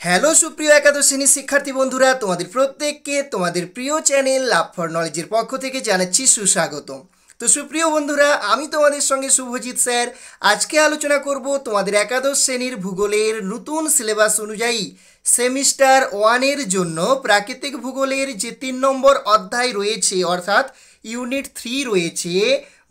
Hello সুপ্রিয় একাদশ শ্রেণির শিক্ষার্থী বন্ধুরা, তোমাদের প্রত্যেককে তোমাদের প্রিয় চ্যানেল লাভ ফর নলেজের পক্ষ থেকে জানাচ্ছি সুস্বাগতম। তো সুপ্রিয় বন্ধুরা, আমি তোমাদের সঙ্গে শুভজিৎ স্যার। আজকে আলোচনা করব তোমাদের একাদশ শ্রেণির ভূগোলের নতুন সিলেবাস অনুযায়ী সেমিস্টার ওয়ানের জন্য প্রাকৃতিক ভূগোলের যে তিন নম্বর অধ্যায় রয়েছে, অর্থাৎ ইউনিট থ্রি রয়েছে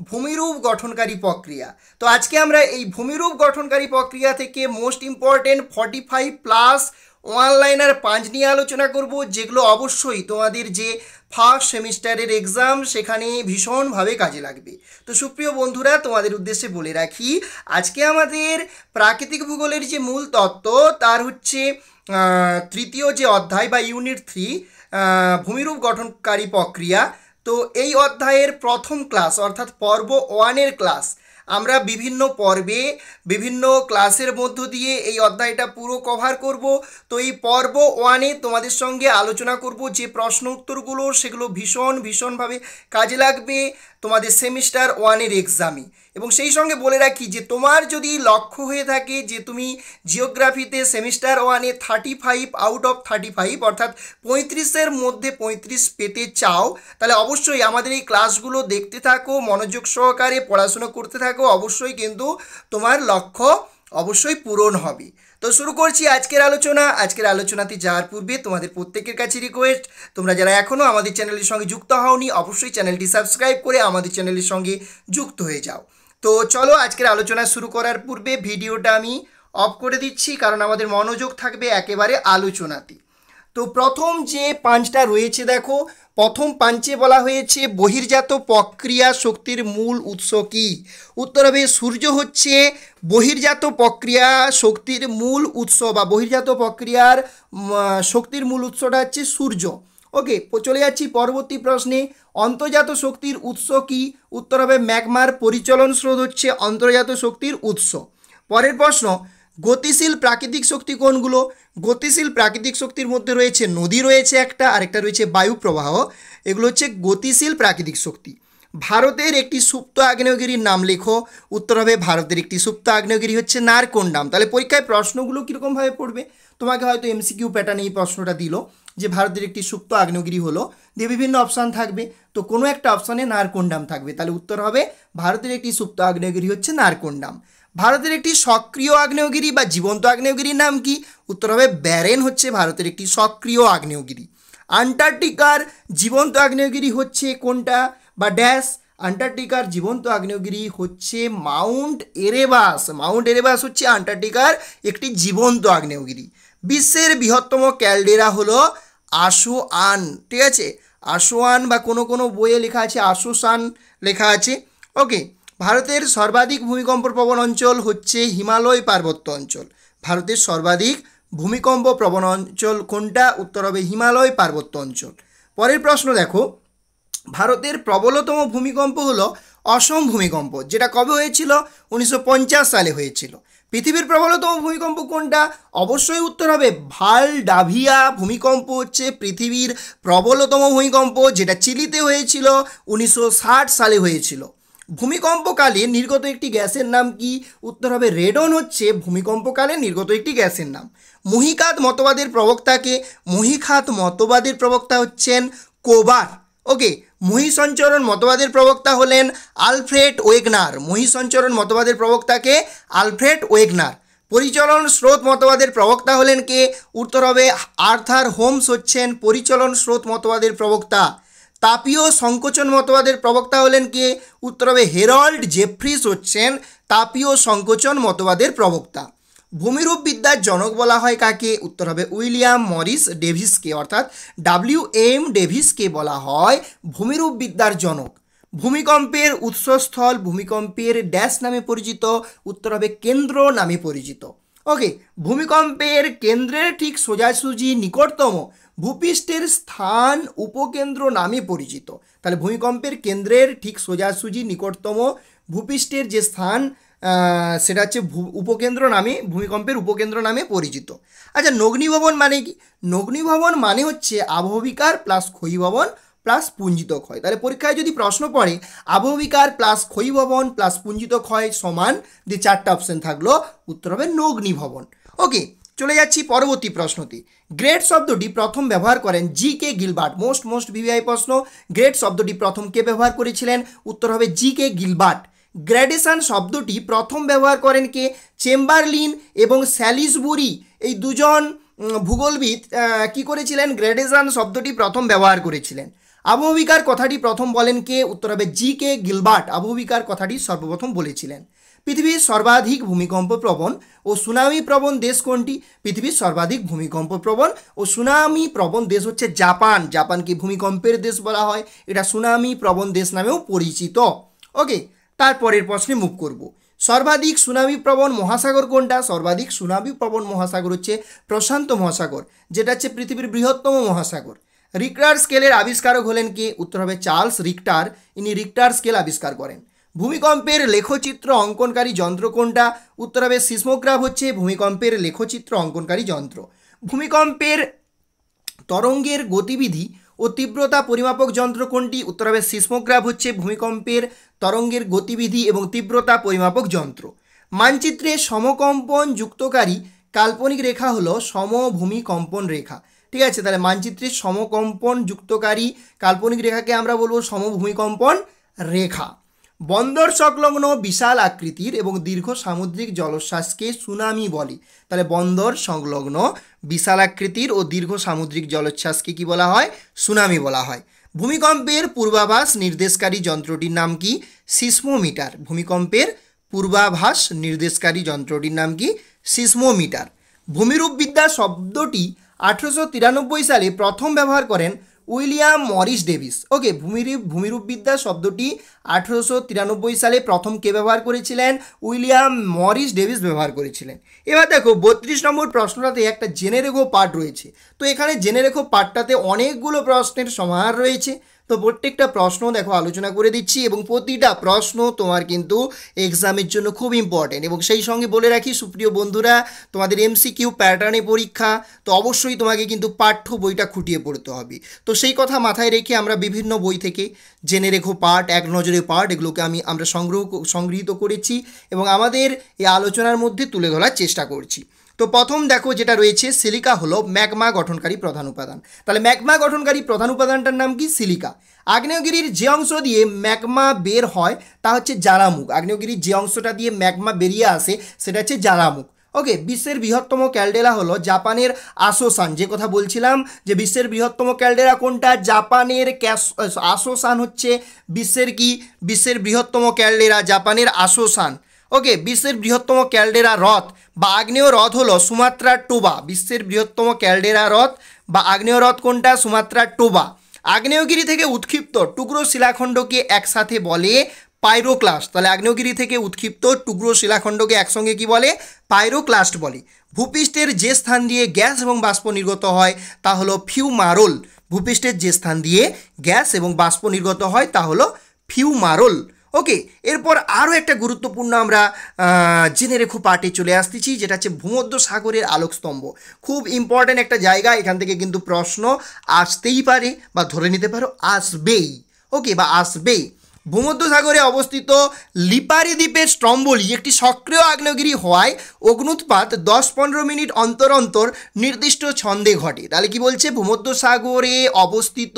ভূমিরূপ গঠনকারী প্রক্রিয়া। তো আজকে আমরা এই ভূমিরূপ গঠনকারী প্রক্রিয়া থেকে most important forty five plus one liner পাঁচ নিয়ে আলোচনা করব, যেগুলো অবশ্যই তোমাদের যে ফার্স্ট সেমিস্টারের এক্সাম সেখানে ভীষণভাবে কাজে লাগবে। তো সুপ্রিয় বন্ধুরা, তোমাদের উদ্দেশ্যে বলে রাখি, আজকে আমাদের প্রাকৃতিক ভূগোলের যে মূল তত্ত্ব, তার হচ্ছে তৃতীয় যে অধ্যায় বা ইউনিট থ্রি ভূমিরূপ গঠনকারী প্রক্রিয়া তো এই অধ্যায়ের প্রথম ক্লাস, অর্থাৎ পর্ব ওয়ানের ক্লাস, আমরা বিভিন্ন পর্বে, বিভিন্ন ক্লাসের মধ্য দিয়ে এই অধ্যায়টা পুরো কভার করব। তো এই পর্ব ওয়ানে তোমাদের সঙ্গে আলোচনা করব যে প্রশ্ন উত্তরগুলো, সেগুলো ভীষণ ভীষণভাবে কাজে লাগবে তোমাদের সেমিস্টার ওয়ানের এক্সামে। এবং সেই সঙ্গে বলে রাখি যে তোমার যদি লক্ষ্য হয়ে থাকে যে তুমি জিওগ্রাফিতে সেমিস্টার ওয়ানে thirty five out of thirty five অর্থাৎ পঁয়ত্রিশের মধ্যে পঁয়ত্রিশ পেতে চাও, তাহলে অবশ্যই আমাদের এই ক্লাসগুলো দেখতে থাকো, মনোযোগ সহকারে পড়াশুনো করতে থাকো, অবশ্যই কিন্তু তোমার লক্ষ্য অবশ্যই পূরণ হবে। তো শুরু করছি আজকের আলোচনা। আজকের আলোচনাতে যাওয়ার পূর্বে তোমাদের প্রত্যেকের কাছে রিকোয়েস্ট তোমরা যারা এখনও আমাদের চ্যানেলের সঙ্গে যুক্ত হওনি, অবশ্যই চ্যানেলটি সাবস্ক্রাইব করে আমাদের চ্যানেলের সঙ্গে যুক্ত হয়ে যাও। তো চলো আজকের আলোচনা শুরু করার পূর্বে ভিডিওটা আমি অফ করে দিচ্ছি, কারণ আমাদের মনোযোগ থাকবে একেবারে আলোচনাতে। তো প্রথম যে পাঁচটা রয়েছে দেখো, প্রথম পাঞ্চে বলা হয়েছে, বহির্জাত প্রক্রিয়া শক্তির মূল উৎস কি? উত্তর হবে, সূর্য হচ্ছে বহির্জাত প্রক্রিয়া শক্তির মূল উৎস বা বহির্জাত প্রক্রিয়ার শক্তির মূল উৎসটা হচ্ছে সূর্য। ওকে চলে যাচ্ছি পরবর্তী প্রশ্নে। অন্তর্জাত শক্তির উৎস কি? উত্তর হবে ম্যাগমার পরিচলন স্রোত হচ্ছে অন্তর্জাত শক্তির উৎস। পরের প্রশ্ন, গতিশীল প্রাকৃতিক শক্তি কোনগুলো? গতিশীল প্রাকৃতিক শক্তির মধ্যে রয়েছে নদী রয়েছে একটা, আরেকটা রয়েছে বায়ু প্রবাহ এগুলো হচ্ছে গতিশীল প্রাকৃতিক শক্তি। ভারতের একটি সুপ্ত আগ্নেয়গিরির নাম লেখো। উত্তর হবে ভারতের একটি সুপ্ত আগ্নেয়গিরি হচ্ছে নারকোন্ডাম। তাহলে পরীক্ষায় প্রশ্নগুলো কীরকমভাবে পড়বে? তোমাকে হয়তো এমসিকিউ প্যাটার্নে এই প্রশ্নটা দিল যে ভারতের একটি সুপ্ত আগ্নেয়গিরি হলো। দিয়ে বিভিন্ন অপশান থাকবে। তো কোনো একটা অপশানে নারকোন্ডাম থাকবে। তাহলে উত্তর হবে ভারতের একটি সুপ্ত আগ্নেয়গিরি হচ্ছে নারকোন্ডাম। ভারতের একটি সক্রিয় আগ্নেয়গিরি বা জীবন্ত আগ্নেয়গিরির নাম কি? উত্তর হবে ব্যারেন হচ্ছে ভারতের একটি সক্রিয় আগ্নেয়গিরি। আন্টার্কটিকার জীবন্ত আগ্নেয়গিরি হচ্ছে কোনটা? বা ড্যাশ, আন্টার্কটিকার জীবন্ত আগ্নেয়গিরি হচ্ছে মাউন্ট এরেবাস। মাউন্ট এরেবাস হচ্ছে আন্টার্কটিকার একটি জীবন্ত আগ্নেয়গিরি। বিশ্বের বৃহত্তম ক্যালডেরা হলো আশোয়ান ঠিক আছে? আশোয়ান বা কোনো কোনো বইয়ে লেখা আছে আশোসান লেখা আছে। ওকে, ভারতের সর্বাধিক ভূমিকম্প প্রবণ অঞ্চল হচ্ছে হিমালয় পার্বত্য অঞ্চল। ভারতের সর্বাধিক ভূমিকম্প প্রবণ অঞ্চল কোনটা? উত্তর হবে হিমালয় পার্বত্য অঞ্চল। পরের প্রশ্ন দেখো ভারতের প্রবলতম ভূমিকম্প হলো অসম ভূমিকম্প, যেটা কবে হয়েছিল? উনিশশো পঞ্চাশ সালে হয়েছিল। পৃথিবীর প্রবলতম ভূমিকম্প কোনটা? অবশ্যই উত্তর হবে ভালো ডাভিয়া ভূমিকম্প হচ্ছে পৃথিবীর প্রবলতম ভূমিকম্প, যেটা চিলিতে হয়েছিল, উনিশশো ষাট সালে হয়েছিল। ভূমিকম্পকালে নির্গত একটি গ্যাসের নাম কি? উত্তর হবে রেডন হচ্ছে ভূমিকম্পকালে নির্গত একটি গ্যাসের নাম। মহিকাত মতবাদের প্রবক্তাকে মহিখাত মতবাদের প্রবক্তা হচ্ছেন কোবার। ওকে মহিসঞ্চরণ মতবাদের প্রবক্তা হলেন আলফ্রেড ওয়েগনার। মহিসঞ্চরণ মতবাদের প্রবক্তাকে আলফ্রেড ওয়েগনার। পরিচলন স্রোত মতবাদের প্রবক্তা হলেন কে? উত্তর হবে আর্থার হোমস হচ্ছেন পরিচলন স্রোত মতবাদের প্রবক্তা। তাপীয় সংকোচন মতবাদের প্রবক্তা হলেন কে? উত্তর হবে হেরল্ড জেফ্রিস হচ্ছেন তাপীয় সংকোচন মতবাদের প্রবক্তা। ভূমিরূপ বিদ্যার জনক বলা হয় কাকে? উত্তর হবে উইলিয়াম মরিস ডেভিসকে, অর্থাৎ ডাব্লিউ এম ডেভিসকে বলা হয় ভূমিরূপ বিদ্যার জনক। ভূমিকম্পের উৎসস্থল ভূমিকম্পের ড্যাশ নামে পরিচিত, উত্তর হবে কেন্দ্র নামে পরিচিত। ওকে, ভূমিকম্পের কেন্দ্রের ঠিক সোজাসুজি নিকটতম ভূপৃষ্ঠের স্থান উপকেন্দ্র নামে পরিচিত। তাহলে ভূমিকম্পের কেন্দ্রের ঠিক সোজাসুজি নিকটতম ভূপৃষ্ঠের যে স্থান সেটা হচ্ছে উপকেন্দ্র নামে, ভূমিকম্পের উপকেন্দ্র নামে পরিচিত। আচ্ছা নগ্নিভবন মানে কি? নগ্নিভবন মানে হচ্ছে আবহবিকার প্লাস ক্ষয়ীভবন প্লাস পুঞ্জিত ক্ষয়। তাহলে পরীক্ষায় যদি প্রশ্ন পড়ে, আবহবিকার প্লাস ক্ষয়ীভবন প্লাস পুঞ্জিত ক্ষয় সমান দিয়ে চারটা অপশন থাকল, উত্তর হবে নগ্নিভবন। ওকে, চলে যাচ্ছি পরবর্তী প্রশ্নতে। গ্রেট শব্দটি প্রথম ব্যবহার করেন G K Gilbert. Most most VVI প্রশ্ন। গ্রেট শব্দটি প্রথম কে ব্যবহার করেছিলেন? উত্তর হবে জি কে গিলবার্ট। গ্র্যাডেশন শব্দটি প্রথম ব্যবহার করেন কে? চেম্বারলিন এবং স্যালিসবুরি। এই দুজন ভূগোলবিদ কি করেছিলেন? গ্র্যাডেশন শব্দটি প্রথম ব্যবহার করেছিলেন। আবহবিকার কথাটি প্রথম বলেন কে? উত্তর হবে জি কে গিলবার্ট। আবহবিকার কথাটি সর্বপ্রথম বলেছিলেন। পৃথিবীর সর্বাধিক ভূমিকম্প প্রবণ ও সুনামি প্রবণ দেশ কোনটি? পৃথিবীর সর্বাধিক ভূমিকম্প প্রবণ ও সুনামি প্রবণ দেশ হচ্ছে জাপান। জাপানকে ভূমিকম্পের দেশ বলা হয়। এটা সুনামি প্রবণ দেশ নামেও পরিচিত। ওকে তারপরের প্রশ্নে মুখ করব। সর্বাধিক সুনামি প্রবণ মহাসাগর কোনটা? সর্বাধিক সুনামি প্রবণ মহাসাগর হচ্ছে প্রশান্ত মহাসাগর, যেটা হচ্ছে পৃথিবীর বৃহত্তম মহাসাগর। রিক্টার স্কেলের আবিষ্কারক হলেন কে? উত্তর হবে চার্লস রিক্টার। ইনি রিক্টার স্কেল আবিষ্কার করেন। ভূমিকম্পের লেখচিত্র অঙ্কনকারী যন্ত্র কোনটা? উত্তর হবে সিসমোগ্রাফ হচ্ছে ভূমিকম্পের লেখচিত্র অঙ্কনকারী যন্ত্র। ভূমিকম্পের তরঙ্গের গতিবিধি ও তীব্রতা পরিমাপক যন্ত্র কোনটি? উত্তর হবে সিসমোগ্রাফ হচ্ছে ভূমিকম্পের তরঙ্গের গতিবিধি এবং তীব্রতা পরিমাপক যন্ত্র। মানচিত্রে সমকম্পন যুক্তকারী, কাল্পনিক রেখা হলো সমভূমিকম্পন রেখা। ঠিক আছে, তাহলে মানচিত্রে সমকম্পন যুক্তকারী, কাল্পনিক রেখাকে আমরা বলব সমভূমিকম্পন রেখা। বন্দর সংলগ্ন বিশাল আকৃতির এবং দীর্ঘ সামুদ্রিক জলোচ্ছ্বাসকে সুনামি বলে। তাহলে বন্দর সংলগ্ন বিশাল আকৃতির ও দীর্ঘ সামুদ্রিক জলোচ্ছ্বাসকে কি বলা হয়? সুনামি বলা হয়। ভূমিকম্পের পূর্বাভাস নির্দেশকারী যন্ত্রটির নাম কি? সিসমোমিটার। ভূমিকম্পের পূর্বাভাস নির্দেশকারী যন্ত্রটির নাম কি? সিসমোমিটার। ভূমিরূপবিদ্যা শব্দটি আঠেরোশো তিরানব্বই সালে প্রথম ব্যবহার করেন উইলিয়াম মরিস ডেভিস। ওকে ভূমিরূপ, ভূমিরূপবিদ্যা শব্দটি আঠেরোশো তিরানব্বই সালে প্রথম কে ব্যবহার করেছিলেন? উইলিয়াম মরিস ডেভিস ব্যবহার করেছিলেন। এবার দেখো, বত্রিশ নম্বর প্রশ্নটাতে একটা জেনে রেখো পার্ট রয়েছে। তো এখানে জেনে রেখো পার্টটাতে অনেকগুলো প্রশ্নের সমাহার রয়েছে। তো প্রত্যেকটা প্রশ্ন দেখো আলোচনা করে দিচ্ছি এবং প্রতিটা প্রশ্ন তোমার কিন্তু এক্সামের জন্য খুব ইম্পর্টেন্ট এবং সেই সঙ্গে বলে রাখি, সুপ্রিয় বন্ধুরা, তোমাদের এমসিকিউ প্যাটার্নে পরীক্ষা, তো অবশ্যই তোমাকে কিন্তু পাঠ্য বইটা খুঁটিয়ে পড়তে হবে। তো সেই কথা মাথায় রেখে আমরা বিভিন্ন বই থেকে জেনে রেখো পাঠ, এক নজরে পাঠ, এগুলোকে আমি আমরা সংগ্রহ সংগৃহীত করেছি এবং আমাদের এই আলোচনার মধ্যে তুলে ধরার চেষ্টা করছি। তো প্রথম দেখো যেটা রয়েছে, সিলিকা হলো ম্যাগমা গঠনকারী প্রধান উপাদান। তাহলে ম্যাগমা গঠনকারী প্রধান উপাদানটার নাম কি? সিলিকা। আগ্নেয়গিরির যে অংশ দিয়ে ম্যাগমা বের হয়, তা হচ্ছে জ্বালামুখ। আগ্নেয়গিরির যে অংশটা দিয়ে ম্যাগমা বেরিয়ে আসে, সেটা হচ্ছে জ্বালামুখ। ওকে, বিশ্বের বৃহত্তম ক্যালডেরা হলো জাপানের আসোসান। যে কথা বলছিলাম যে বিশ্বের বৃহত্তম ক্যালডেরা কোনটা? জাপানের ক্যাস আসোসান হচ্ছে বিশ্বের কি? বিশ্বের বৃহত্তম ক্যালডেরা জাপানের আসোসান। ওকে, বিশ্বের বৃহত্তম ক্যালডেরা হ্রদ বা আগ্নেয় হ্রদ হলো সুমাত্রার টোবা। বিশ্বের বৃহত্তম ক্যালডেরা হ্রদ বা আগ্নেয় হ্রদ কোনটা? সুমাত্রার টোবা। আগ্নেয়গিরি থেকে উৎক্ষিপ্ত টুকরো শিলাখণ্ডকে একসাথে বলে পাইরোক্লাস্ট। তাহলে আগ্নেয়গিরি থেকে উৎক্ষিপ্ত টুকরো শিলাখণ্ডকে একসঙ্গে কি বলে? পাইরোক্লাস্ট বলে। ভূপৃষ্ঠের যে স্থান দিয়ে গ্যাস এবং বাষ্প নির্গত হয়, তা হলো ফিউমারোল। ভূপৃষ্ঠের যে স্থান দিয়ে গ্যাস এবং বাষ্প নির্গত হয়, তা হলো ফিউমারোল। ওকে এরপর আরও একটা গুরুত্বপূর্ণ আমরা জেনে রেখো পার্টে চলে আসতেছি, যেটা হচ্ছে ভূমধ্য সাগরের আলোকস্তম্ভ। খুব ইম্পর্ট্যান্ট একটা জায়গা, এখান থেকে কিন্তু প্রশ্ন আসতেই পারে বা ধরে নিতে পারো, আসবেই। ওকে বা আসবেই। ভূমধ্যসাগরে অবস্থিত লিপারি দ্বীপের স্ট্রম্বলি একটি সক্রিয় আগ্নেয়গিরি হওয়ায় অগ্নুৎপাত দশ পনেরো মিনিট অন্তর অন্তর নির্দিষ্ট ছন্দে ঘটে। তাহলে কি বলছে? ভূমধ্যসাগরে অবস্থিত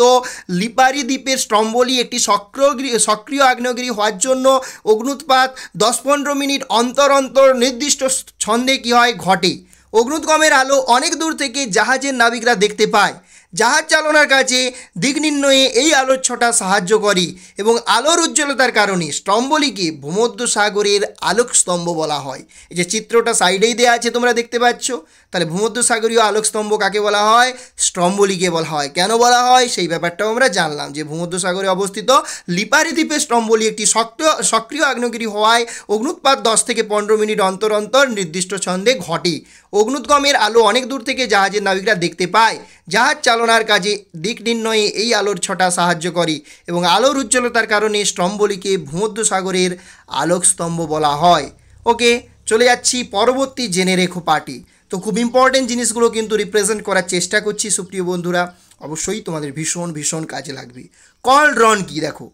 লিপারি দ্বীপের স্ট্রম্বলি একটি সক্রিয় সক্রিয় আগ্নেয়গিরি হওয়ার জন্য অগ্নুৎপাত দশ পনেরো মিনিট অন্তর অন্তর নির্দিষ্ট ছন্দে কী হয়? ঘটে। অগ্নুৎগমের আলো অনেক দূর থেকে জাহাজের নাবিকরা দেখতে পায়। জাহাজ চালনার কাজে দিক নির্ণয়ে এই আলোর ছটা সাহায্য করে এবং আলোর উজ্জ্বলতার কারণে স্তম্ভলিকে ভূমধ্য সাগরের আলোক স্তম্ভ বলা হয়। এই যে চিত্রটা সাইডেই দেওয়া আছে তোমরা দেখতে পাচ্ছ। তাহলে ভূমধ্য সাগরীয় আলোক স্তম্ভ কাকে বলা হয়? স্টম্বলিকে বলা হয়। কেন বলা হয়? সেই ব্যাপারটাও আমরা জানলাম যে ভূমধ্য সাগরে অবস্থিত লিপারি দ্বীপের স্টম্বলি একটি সক্রিয় সক্রিয় আগ্নেয়গিরি হওয়ায় অগ্নুৎপাত দশ থেকে পনেরো মিনিট অন্তর অন্তর নির্দিষ্ট ছন্দে ঘটে। অগ্নুৎগমের আলো অনেক দূর থেকে জাহাজের নাবিকরা দেখতে পায়। জাহাজ চালনার কাজে দিক নির্ণয়ে এই আলোর ছটা সাহায্য করে এবং আলোর উজ্জ্বলতার কারণে স্তম্ভলিকে ভূমধ্য সাগরের আলোকস্তম্ভ বলা হয়। ওকে, চলে যাচ্ছি পরবর্তী জেনে রেখো পার্টি। তো খুব ইম্পর্টেন্ট জিনিসগুলো কিন্তু রিপ্রেজেন্ট করার চেষ্টা করছি সুপ্রিয় বন্ধুরা। অবশ্যই তোমাদের ভীষণ ভীষণ কাজে লাগবে। কল ড্রন কি দেখো?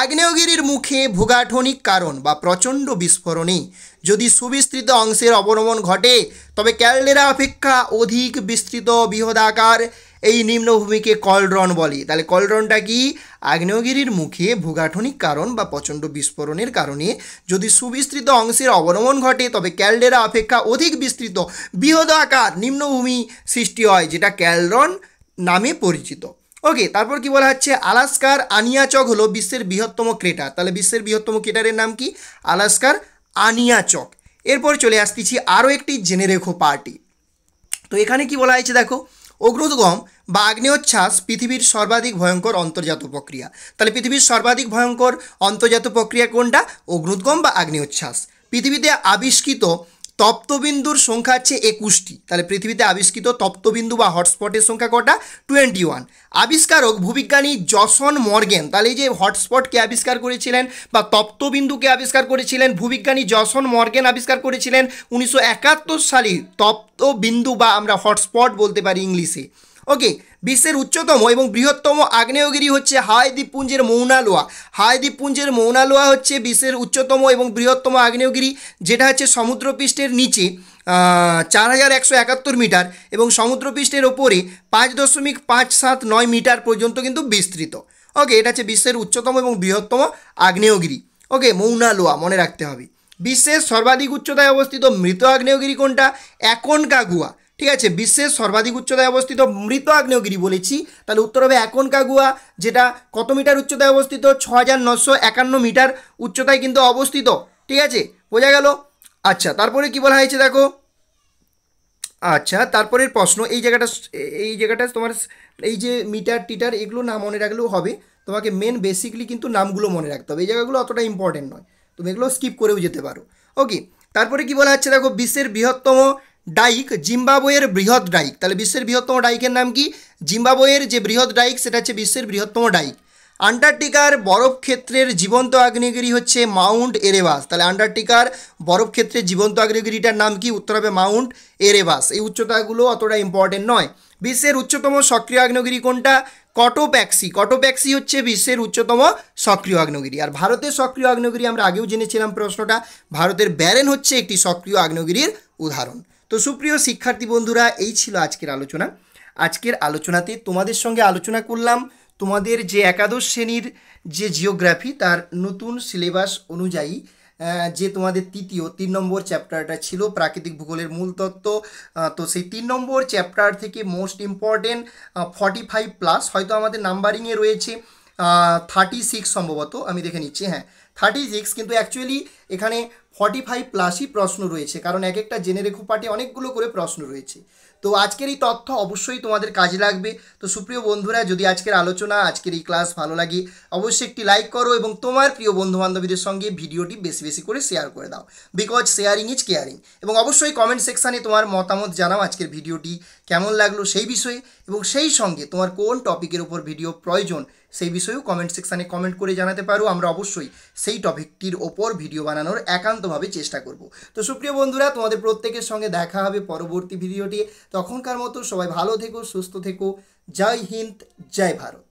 আগ্নেয়গিরির মুখে ভূগাঠনিক কারণ বা প্রচণ্ড বিস্ফোরণে যদি সুবিস্তৃত অংশের অবনমন ঘটে, তবে ক্যালডেরা অপেক্ষা অধিক বিস্তৃত বৃহদাকার এই নিম্নভূমিকে কলড্রন বলে। তাহলে কলড্রনটা কি? আগ্নেয়গিরির মুখে ভূগাঠনিক কারণ বা প্রচণ্ড বিস্ফোরণের কারণে যদি সুবিস্তৃত অংশের অবনমন ঘটে, তবে ক্যালডেরা অপেক্ষা অধিক বিস্তৃত বৃহদাকার নিম্নভূমি সৃষ্টি হয়, যেটা ক্যালড্রন নামে পরিচিত। ওকে, তারপর কি বলা হচ্ছে? আলাস্কার আনিয়াচক হলো বিশ্বের বৃহত্তম ক্রেটার। তাহলে বিশ্বের বৃহত্তম ক্রেটারের নাম কি? আলাস্কার আনিয়াচক। এরপর চলে আসতেছি আরও একটি জেনে রেখো পার্টি। তো এখানে কি বলা হয়েছে দেখো? অগ্নুদ্গম বা আগ্নেয়োচ্ছ্বাস পৃথিবীর সর্বাধিক ভয়ঙ্কর অন্তর্জাত প্রক্রিয়া। তাহলে পৃথিবীর সর্বাধিক ভয়ঙ্কর অন্তর্জাত প্রক্রিয়া কোনটা? অগ্নুদ্গম বা আগ্নেয়োচ্ছ্বাস। পৃথিবীতে আবিষ্কৃত তপ্তবিন্দুর সংখ্যা হচ্ছে একুশটি। তাহলে পৃথিবীতে আবিষ্কৃত তপ্তবিন্দু বা হটস্পটের সংখ্যা কটা? টোয়েন্টি ওয়ান আবিষ্কারক ভূবিজ্ঞানী জসন মর্গেন, তাহলে এই যে হটস্পটকে আবিষ্কার করেছিলেন বা তপ্তবিন্দুকে আবিষ্কার করেছিলেন, ভূবিজ্ঞানী জসন মর্গেন আবিষ্কার করেছিলেন উনিশশো একাত্তর সালে, তপ্তবিন্দু বা আমরা হটস্পট বলতে পারি ইংলিশে। ওকে বিশ্বের উচ্চতম এবং বৃহত্তম আগ্নেয়গিরি হচ্ছে হাওয়াই দ্বীপপুঞ্জের মৌনালোয়া। হাওয়াই দ্বীপপুঞ্জের মৌনালোয়া হচ্ছে বিশ্বের উচ্চতম এবং বৃহত্তম আগ্নেয়গিরি, যেটা হচ্ছে সমুদ্রপৃষ্ঠের নিচে চার হাজার একশো একাত্তর মিটার এবং সমুদ্রপৃষ্ঠের ওপরে পাঁচ দশমিক পাঁচ সাত নয় মিটার পর্যন্ত কিন্তু বিস্তৃত। ওকে এটা হচ্ছে বিশ্বের উচ্চতম এবং বৃহত্তম আগ্নেয়গিরি। ওকে মৌনালোয়া মনে রাখতে হবে। বিশ্বের সর্বাধিক উচ্চতায় অবস্থিত মৃত আগ্নেয়গিরি কোনটা? অ্যাকনকাগুয়া ঠিক আছে, বিশ্বের সর্বাধিক উচ্চতায় অবস্থিত মৃত আগ্নেয়গিরি বলেছি। তাহলে উত্তর হবে অ্যাকনকাগুয়া যেটা কত মিটার উচ্চতায় অবস্থিত? ছ মিটার উচ্চতায় কিন্তু অবস্থিত। ঠিক আছে, বোঝা গেল? আচ্ছা তারপরে কি বলা হয়েছে দেখো? আচ্ছা তারপরের প্রশ্ন, এই জায়গাটা এই জায়গাটা তোমার, এই যে মিটার, টিটার, এগুলো না মনে রাখলেও হবে। তোমাকে মেন বেসিকলি কিন্তু নামগুলো মনে রাখতে হবে। এই জায়গাগুলো অতটা ইম্পর্টেন্ট নয়। তুমি এগুলো স্কিপ করেও যেতে পারো। ওকে তারপরে কি বলা হচ্ছে দেখো? বিশ্বের বৃহত্তম ডাইক জিম্বাবুয়ের বৃহৎ ডাইক। তাহলে বিশ্বের বৃহত্তম ডাইকের নাম কি? জিম্বাবুয়ের যে বৃহৎ ডাইক, সেটা হচ্ছে বিশ্বের বৃহত্তম ডাইক। আন্টার্কটিকার বরফ ক্ষেত্রের জীবন্ত আগ্নেয়গিরি হচ্ছে মাউন্ট এরেবাস। তাহলে আন্টার্কটিকার বরফ ক্ষেত্রের জীবন্ত আগ্নেয়গিরিটার নাম কি? উত্তর হবে মাউন্ট এরেবাস। এই উচ্চতাগুলো অতটা ইম্পর্টেন্ট নয়। বিশ্বের উচ্চতম সক্রিয় আগ্নেয়গিরি কোনটা? কটোপ্যাক্সি। কটোপ্যাক্সি হচ্ছে বিশ্বের উচ্চতম সক্রিয় আগ্নেয়গিরি। আর ভারতের সক্রিয় আগ্নেয়গিরি আমরা আগেও জেনেছিলাম প্রশ্নটা। ভারতের ব্যারেন হচ্ছে একটি সক্রিয় আগ্নেয়গিরির উদাহরণ। তো সুপ্রিয় শিক্ষার্থী বন্ধুরা, এই ছিল আজকের আলোচনা। আজকের আলোচনাতে তোমাদের সঙ্গে আলোচনা করলাম তোমাদের যে একাদশ শ্রেণির যে জিওগ্রাফি, তার নতুন সিলেবাস অনুযায়ী যে তোমাদের তৃতীয়, তিন নম্বর চ্যাপ্টারটা ছিল প্রাকৃতিক ভূগোলের মূল তত্ত্ব তো সেই তিন নম্বর চ্যাপ্টার থেকে most important forty five plus হয়তো আমাদের নাম্বারিংয়ে রয়েছে থার্টি সিক্স সম্ভবত, আমি দেখে নিচ্ছি হ্যাঁ। থার্টি সিক্স কিন্তু অ্যাকচুয়ালি এখানে ফর্টি ফাইভ প্লাসই প্রশ্ন রয়েছে, কারণ এক একটা জেনে পাঠে অনেকগুলো করে প্রশ্ন রয়েছে। তো আজকের এই তথ্য অবশ্যই তোমাদের কাজে লাগবে। তো সুপ্রিয় বন্ধুরা, যদি আজকের আলোচনা, আজকের এই ক্লাস ভালো লাগে, অবশ্যই একটি লাইক করো এবং তোমার প্রিয় বন্ধু বান্ধবীদের সঙ্গে ভিডিওটি বেশি বেশি করে শেয়ার করে দাও। বিকজ শেয়ারিং ইজ কেয়ারিং এবং অবশ্যই কমেন্ট সেকশানে তোমার মতামত জানাও আজকের ভিডিওটি, কেমন লাগল সেই বিষয়ে। এবং সেই সঙ্গে তোমার কোন টপিকের উপর ভিডিও প্রয়োজন, সেই বিষয়েও কমেন্ট সেকশানে কমেন্ট করে জানাতে পারো। আমরা অবশ্যই সেই টপিকটির ওপর ভিডিও বানানোর একান্তভাবে চেষ্টা করব। তো সুপ্রিয় বন্ধুরা, তোমাদের প্রত্যেকের সঙ্গে দেখা হবে পরবর্তী ভিডিওটি তখনকার মতো সবাই ভালো থেকো, সুস্থ থেকো। জয় হিন্দ, জয় ভারত।